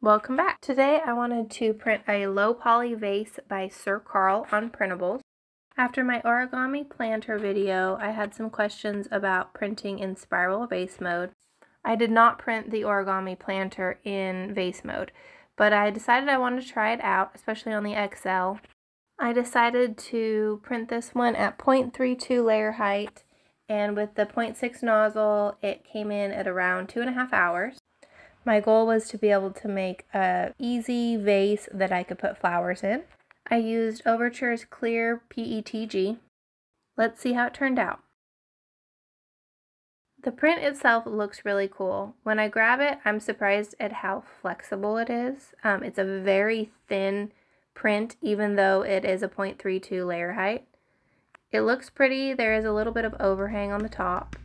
Welcome back. Today I wanted to print a low poly vase by Sir Karl on printables. After my origami planter video, I had some questions about printing in spiral vase mode. I did not print the origami planter in vase mode, but I decided I wanted to try it out, especially on the XL. I decided to print this one at 0.32 layer height, and with the 0.6 nozzle, it came in at around two and a half hours. My goal was to be able to make a easy vase that I could put flowers in. I used Overture's clear PETG. Let's see how it turned out. The print itself looks really cool. When I grab it, I'm surprised at how flexible it is. Um, it's a very thin print, even though it is a 0.32 layer height. It looks pretty. There is a little bit of overhang on the top.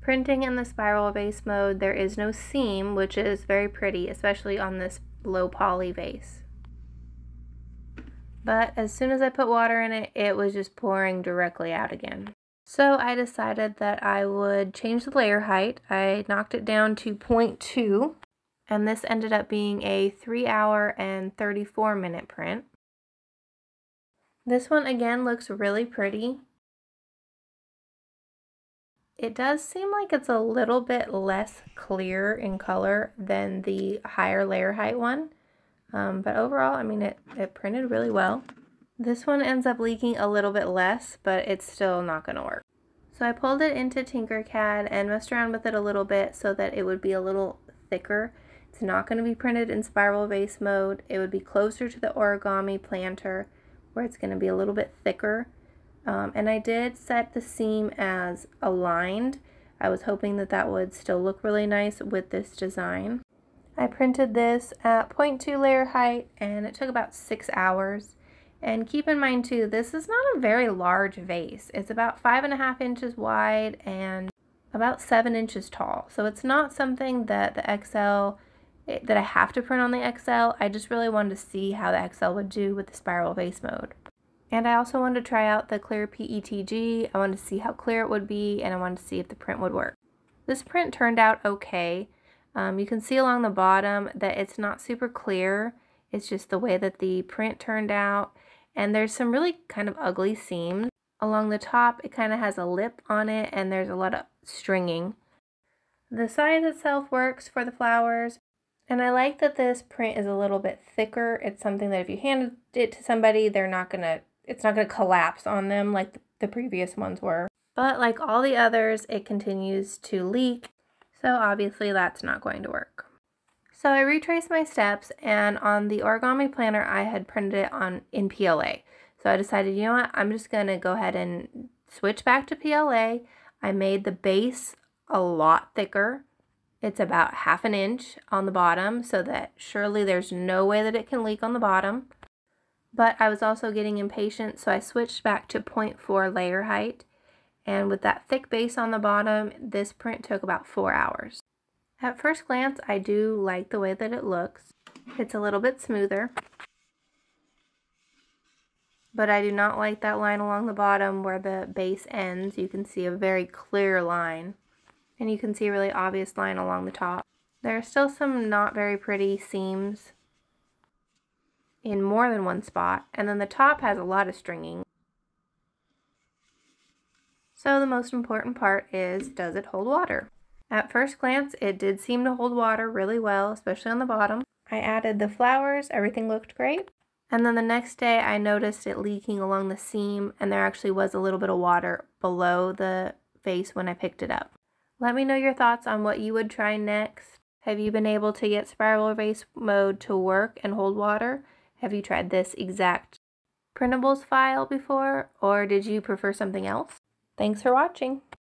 Printing in the spiral vase mode, there is no seam, which is very pretty, especially on this low poly vase. But as soon as I put water in it, it was just pouring directly out again. So I decided that I would change the layer height. I knocked it down to 0.2, and this ended up being a 3 hour and 34 minute print. This one again looks really pretty. It does seem like it's a little bit less clear in color than the higher layer height one. Um, but overall, I mean, it, it printed really well. This one ends up leaking a little bit less, but it's still not going to work. So I pulled it into Tinkercad and messed around with it a little bit so that it would be a little thicker. It's not going to be printed in spiral vase mode. It would be closer to the origami planter where it's going to be a little bit thicker. Um, and I did set the seam as aligned. I was hoping that that would still look really nice with this design. I printed this at 0.2 layer height and it took about six hours. And keep in mind too, this is not a very large vase. It's about five and a half inches wide and about seven inches tall. So it's not something that the XL, eh, that I have to print on the XL. I just really wanted to see how the XL would do with the spiral vase mode. And I also wanted to try out the clear PETG. I wanted to see how clear it would be and I wanted to see if the print would work. This print turned out okay. Um, you can see along the bottom that it's not super clear. It's just the way that the print turned out. And there's some really kind of ugly seams. Along the top, it kind of has a lip on it and there's a lot of stringing. The size itself works for the flowers. And I like that this print is a little bit thicker. It's something that if you handed it to somebody, they're not going to it's not going to collapse on them like the previous ones were. But like all the others, it continues to leak. So obviously that's not going to work. So I retraced my steps and on the origami planter, I had printed it on in PLA. So I decided, you know what, I'm just going to go ahead and switch back to PLA. I made the base a lot thicker. It's about half an inch on the bottom so that surely there's no way that it can leak on the bottom but I was also getting impatient, so I switched back to 0.4 layer height. And with that thick base on the bottom, this print took about four hours. At first glance, I do like the way that it looks. It's a little bit smoother. But I do not like that line along the bottom where the base ends. You can see a very clear line. And you can see a really obvious line along the top. There are still some not very pretty seams in more than one spot, and then the top has a lot of stringing. So the most important part is, does it hold water? At first glance, it did seem to hold water really well, especially on the bottom. I added the flowers, everything looked great. And then the next day, I noticed it leaking along the seam, and there actually was a little bit of water below the vase when I picked it up. Let me know your thoughts on what you would try next. Have you been able to get spiral vase mode to work and hold water? Have you tried this exact printables file before, or did you prefer something else? Thanks for watching.